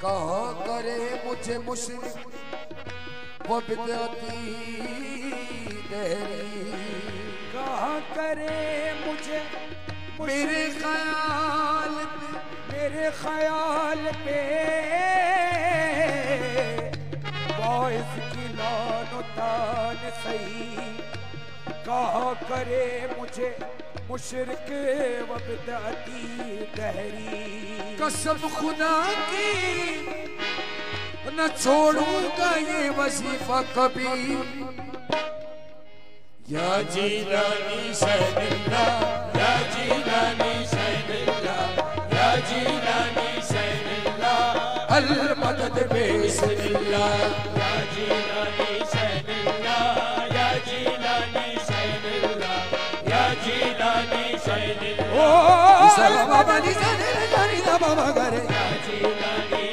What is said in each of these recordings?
کہاں کرے مجھے مشرق؟ و بدعتی دہری کہاں کرے مجھے میرے خیال میرے خیال پہ۔ باعث کی لان و تان صحیح۔ کہا کرے مجھے مشرق و بدعتی دہری قسم خدا کی نہ چھوڑوں گا یہ وظیفہ کبھی یا جیلانی اللہ یا جیلانی اللہ یا جیلانی اللہ المدد بسم اللہ سلام بابا نيسان الجاني دا بابا غري يا جيلاني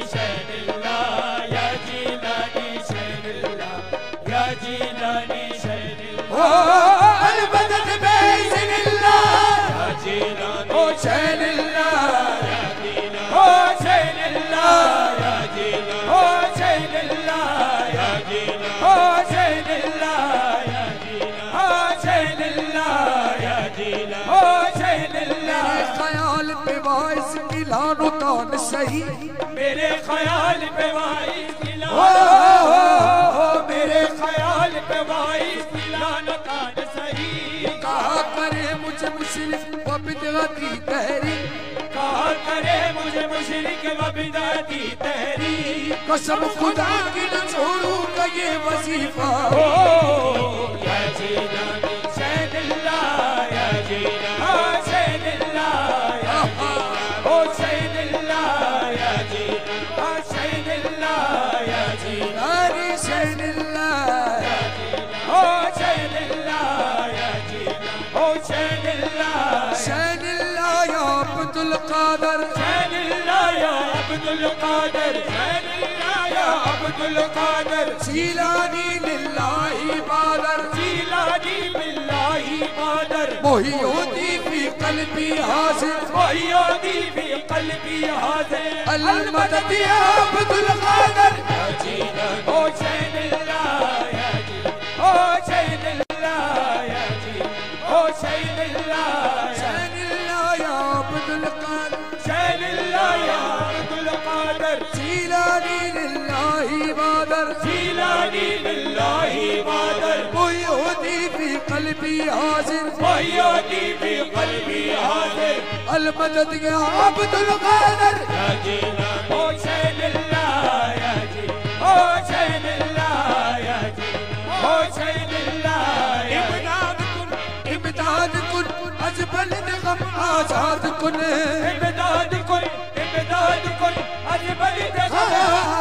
الله يا جيلاني شان الله يا جيلاني شان الله البدت بيزن الله يا جيلاني شان الله يا جيلاني شان الله يا جيلاني شان الله يا جيلاني شان الله يا جيلاني شان الله يا جيلاني لانو تان صحیح میرے خیال پہ وائس کی میرے خیال پہ وائس کی لان و تان صحیح کہا کرے مجھے مشرف و بدغتی تحری کہا کرے مجھے مشرق و تحریک۔ قسم خدا کی نہ چھوڑوں گا یہ وظیفہ۔ یا جیلانی عبد القادر هنيا يا عبد القادر سيلاني لله بادر. سيلاني بالله بادر. محيودي في قلبي هازل محيودي في قلبي هازل المدد يا عبد القادر ناجينا حسين الله. يهودي لله بعد يهودي في قلبي حاضر يهودي في قلبي حاضر المدد يا عبد القادر يا جينا حسين الله يا جي حسين الله يا جي حسين الله امداد كن امداد كن اجبل نغم آزاد كن امداد كن امداد كن اجبل نغم آزاد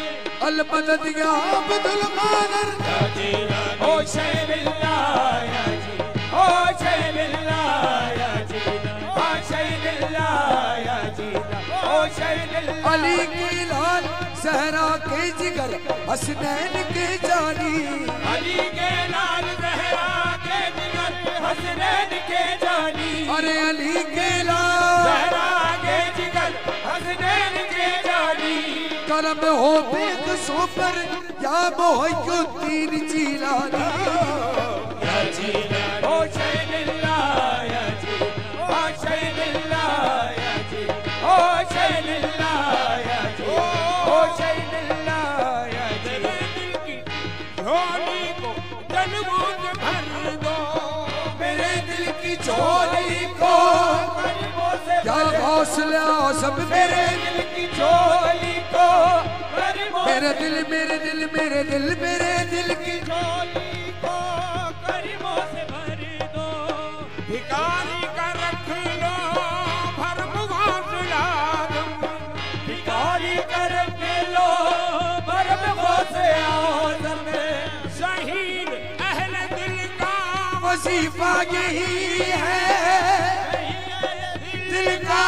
المدد یا عبد القادر او شین اللہ یا جی او شین اللہ یا جی او شین اللہ یا جی او شین اللہ علی کی لال زہرا کے جگر حسنین کے جانی۔ علی کے لال زہرا کے جگر حسنین کے جانی۔ ارے علی کے کرم ہو بیگ سو پر یا محی الدین جیلانی۔ او شین اللہ یا جی او شین اللہ یا او شین اللہ یا او شین اللہ یا دل کی جھولی کو جنموں سے بھر دو۔ میرے دل کی چولی کو غریبوں سے یا غوث اعظم میرے میرے دل کی جھولی کو غریبوں میرا دل، میرے دل میرے دل میرے دل کی جھولی کو کریموں سے بھر دو۔ بھکاری کا رکھ لو، بھر بھرم غافلا بھکاری کر کے لو برم غوث آزم۔ شہید اہل دل کا وظیفہ یہی ہے۔ دل کا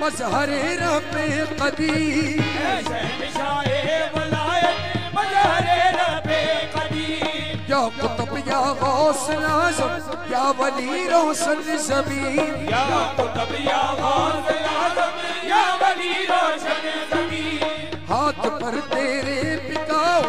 مظہر رب قدیر۔ شہنشاہ ولایت مظہر رب قدیر۔ یا قطب یا غوث لازم یا ولی روشن زمین یا قطب یا غوث اعظم ہاتھ پر تیرے پکاؤ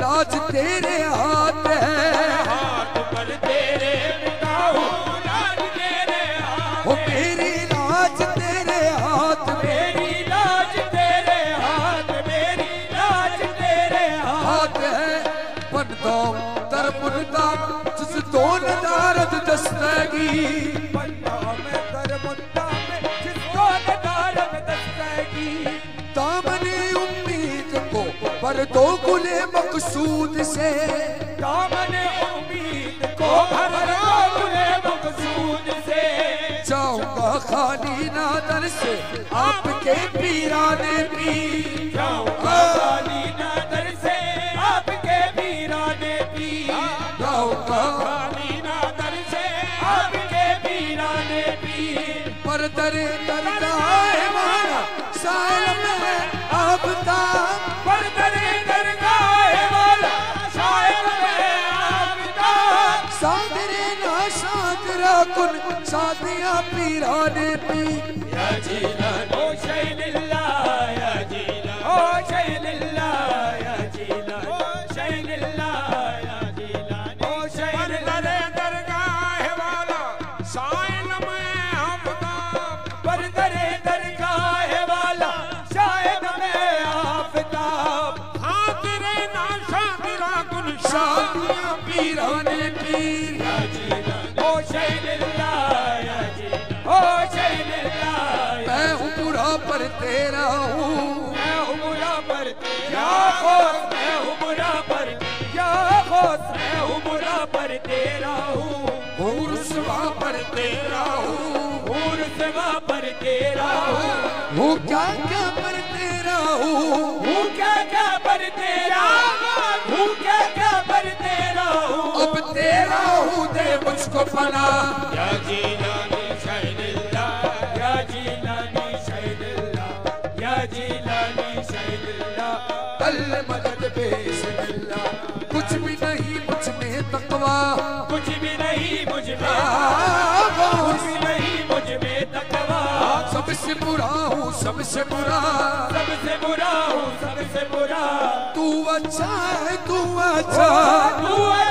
لاج تیرے ہاتھ ہے۔ ہاتھ پر تیرے پتاؤ لاج تیرے ہاتھ وہ میری لاج تیرے ہاتھ میری لاج تیرے ہاتھ میری لاج تیرے ہاتھ۔ ہاتھ ہے۔ بندوں در بندہ جس دون دارد دستگی دو گل مقصود سے۔ دامن امید کو بھر دو گلے مقصود سے۔ جاؤں گا خالی نادر سے آپ کے پیرانے پیر جاؤں گا خالی نادر سے آپ کے پیرانے پیر جاؤں گا خالی نادر سے آپ کے پیرانے پیر پر در درگاہ مانا سائل میں آفتاب آفتاب سادر نا شادرہ کن شادیاں پیرانے پیر یا جیلان گل شادیاں پیرانے پیر او شیل اللہ او شیل اللہ میں ہوں برا پر تیرا ہوں میں ہوں برا پر یا خوش میں ہوں برا پر یا خوش میں ہوں برا پر تیرا ہوں ہوں رسوا پر تیرا ہوں ہوں رسوا پر تیرا ہوں ہوں کیا کیا پر تیرا ہوں ہوں کیا کیا پر تیرا پنا یا جیلانی شہد اللہ یا جیلانی شہد اللہ یا جیلانی شہد اللہ۔ کل مدد بسم اللہ کچھ بھی نہیں مجھ میں تقوی۔ کچھ بھی نہیں مجھ میں آہ، کچھ غوث بھی نہیں مجھ میں تقوی سب سے برا ہوں سب سے برا۔ سب سے برا ہوں سب سے برا۔ تو اچھا ہے تو اچھا۔ تو اچھا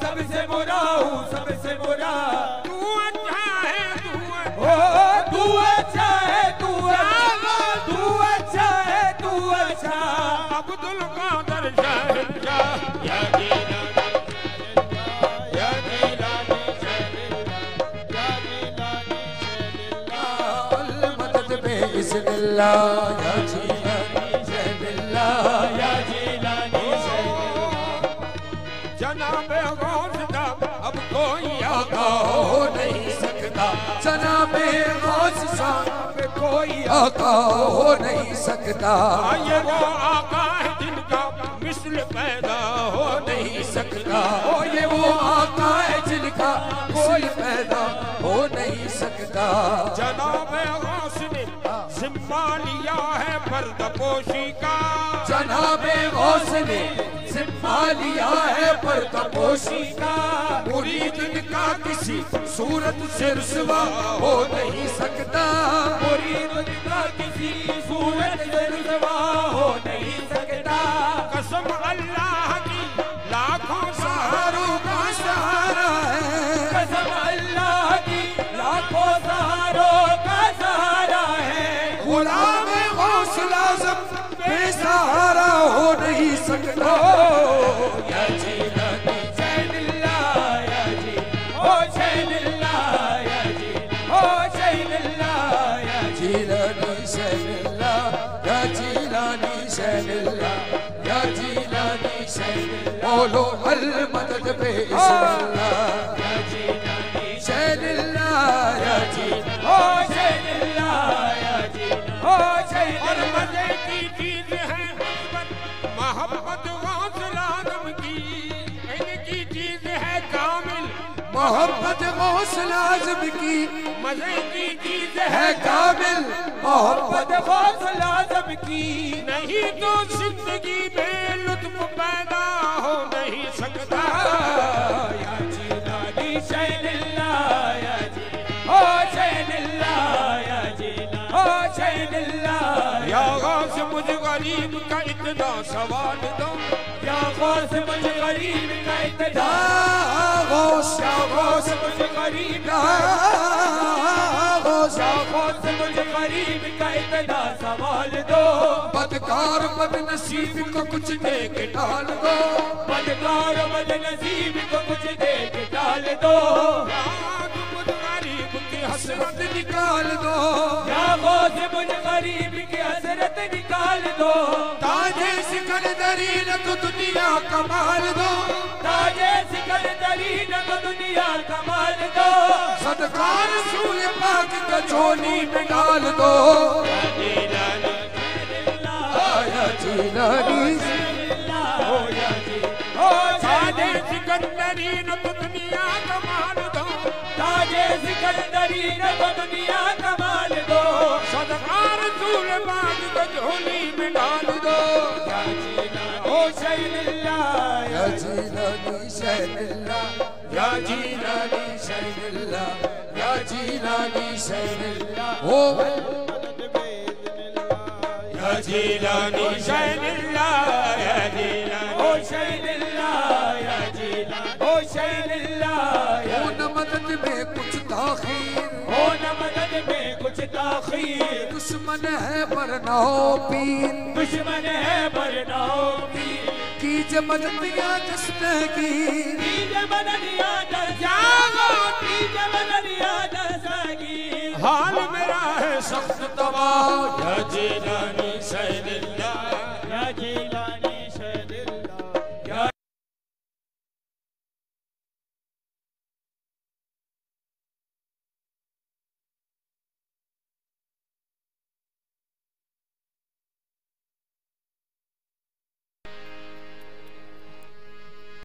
سب سے برا ہوں سب سے برا اللہ کوئی آقا ہو نہیں سکتا۔ یہ وہ آقا ہے جن کا مثل پیدا ہو نہیں سکتا۔ یہ وہ آقا ہے جن کا کوئی پیدا ہو نہیں سکتا۔ جناب غوث نے ذمہ لیا ہے پرد پوشی کا۔ جناب غوث نے ذمہ لیا ہے پردہ پوشی کا۔ مرید ان کا کسی صورت سے رسوا ہو نہیں سکتا۔ مرید ان کا کسی صورت سے رسوا ہو نہیں سکتا۔ قسم اللہ نہیں سکتا یا جیلانی شین محبت غوث لازم کی۔ مزے کی چیز ہے کامل۔ محبت غوث لازم کی۔ نہیں تو زندگی میں لطف پیدا ہو نہیں سکتا۔ یا جیلانی جی شین اللہ، یا جی او شین اللہ، یا جی او شین اللہ۔ یا غوث مجھ غریب کا اتنا سوال دو۔ یا غوث مجھ غریب کا اتنا غوث یا غوث مجھ غریب یا غوث یا غوث مجھ غریب کا سوال دو۔ بدکار بد نصیب کو کچھ دے کے ڈال دو۔ بدکار بد نصیب کو کچھ دے کے ڈال دو۔ آج مجھ غریب کی حسرت نکال دو یا غوث مجھ غریب کی حسرت نکال دو تاج سکندری نہ تو دنیا کمال دو تاجے سکندری نہ تو دنیا کمال دو صدقہ رسول پاک کا جھولی میں ڈال دو آیا جیلانی سادے سکندری سکندری نہ تو دنیا کمال دو صدقہ رسول پاک کو جھولی میں ڈال دو او شین اللہ یا جیلانی شین اللہ یا جیلانی شین اللہ یا جیلانی شین اللہ او یا جیلانی شین اللہ یا جیلانی او شین نہ مدد میں کچھ تاخیر. ہو نہ مدد میں کچھ تاخیر. دشمن ہے ورنہ ہو پیر. دشمن ہے کی. کیجے مدد یا جسن کی. کیجے جاگو مدد یاد ساگی حال میرا ہے سخت تباہ. یا جیلانی شین اللہ